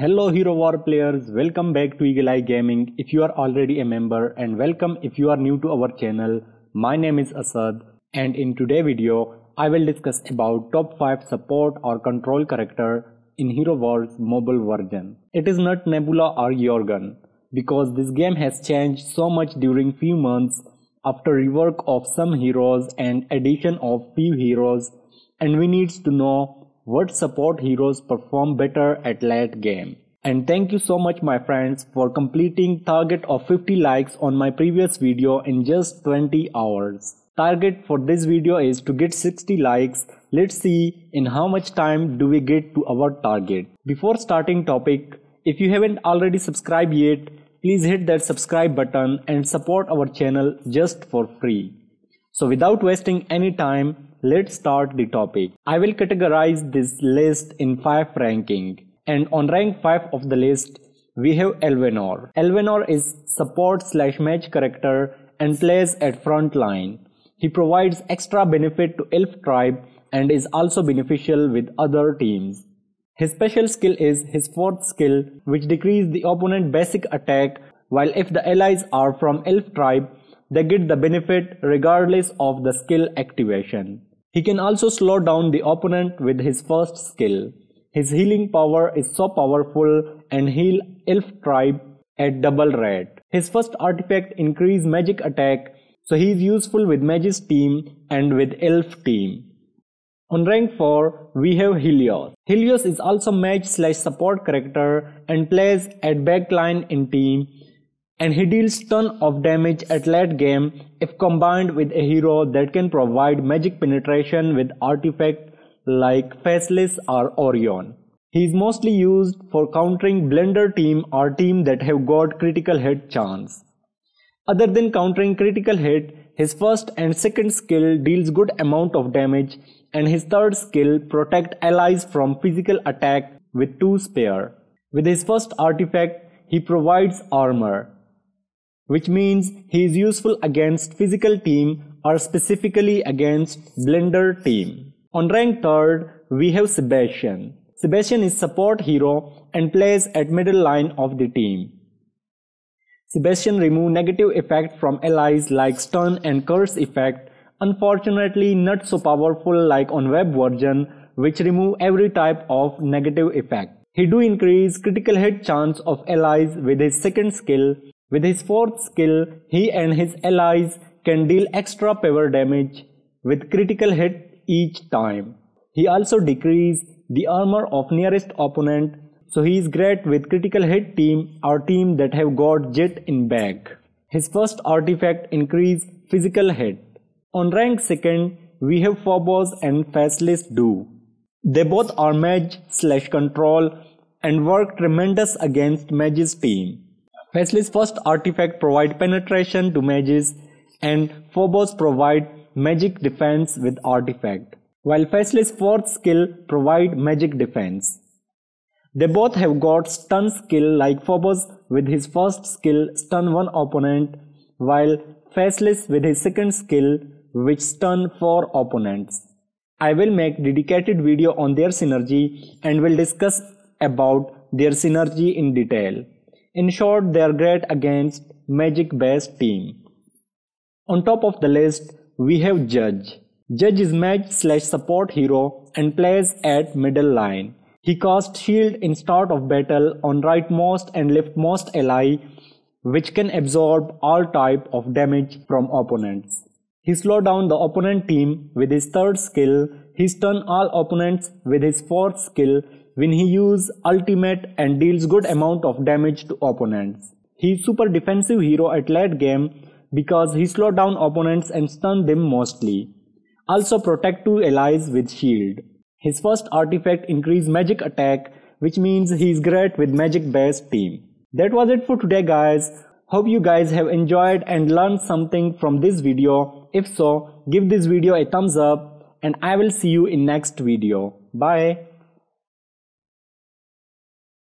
Hello Hero War players, welcome back to Eagle Eye Gaming if you are already a member and welcome if you are new to our channel. My name is Asad and in today's video I will discuss about top 5 support or control character in Hero Wars mobile version. It is not Nebula or Jorgen because this game has changed so much during few months after rework of some heroes and addition of few heroes and we needs to know what support heroes perform better at late game. And thank you so much my friends for completing target of 50 likes on my previous video in just 20 hours. Target for this video is to get 60 likes. Let's see in how much time do we get to our target. Before starting topic, if you haven't already subscribed yet, please hit that subscribe button and support our channel just for free. So without wasting any time, let's start the topic. I will categorize this list in 5 ranking and on rank 5 of the list we have Alvanor. Alvanor is support slash mage character and plays at front line. He provides extra benefit to elf tribe and is also beneficial with other teams. His special skill is his fourth skill which decreases the opponent basic attack while if the allies are from elf tribe they get the benefit regardless of the skill activation. He can also slow down the opponent with his first skill. His healing power is so powerful and heal elf tribe at double rate. His first artifact increase magic attack so he is useful with mage's team and with elf team. On rank 4 we have Helios. Helios is also mage slash support character and plays at backline in team and he deals ton of damage at late game if combined with a hero that can provide magic penetration with artifact like Faceless or Orion. He is mostly used for countering blender team or team that have got critical hit chance. Other than countering critical hit, his first and second skill deals good amount of damage and his third skill protect allies from physical attack with two spare. With his first artifact, he provides armor which means he is useful against physical team or specifically against blender team. On rank 3rd, we have Sebastian. Sebastian is support hero and plays at middle line of the team. Sebastian remove negative effect from allies like stun and curse effect, unfortunately not so powerful like on web version which remove every type of negative effect. He do increase critical hit chance of allies with his second skill with his fourth skill, he and his allies can deal extra power damage with critical hit each time. He also decreases the armor of nearest opponent so he is great with critical hit team or team that have got jet in bag. His first artifact increase physical hit. On rank 2nd, we have Phobos and Faceless Do. They both are mage slash control and work tremendous against mage's team. Faceless first artifact provide penetration to mages and Phobos provide magic defense with artifact, while Faceless fourth skill provide magic defense. They both have got stun skill like Phobos with his first skill stun one opponent, while Faceless with his second skill which stun four opponents. I will make dedicated video on their synergy and will discuss about their synergy in detail. In short, they are great against magic based team. On top of the list, we have Judge. Judge is mage slash support hero and plays at middle line. He casts shield in start of battle on rightmost and leftmost ally which can absorb all type of damage from opponents. He slow down the opponent team with his third skill. He stun all opponents with his fourth skill when he use ultimate and deals good amount of damage to opponents. He is super defensive hero at late game because he slow down opponents and stun them mostly. Also protect two allies with shield. His first artifact increase magic attack which means he is great with magic based team. That was it for today guys. Hope you guys have enjoyed and learned something from this video. If so, give this video a thumbs up and I will see you in next video. Bye.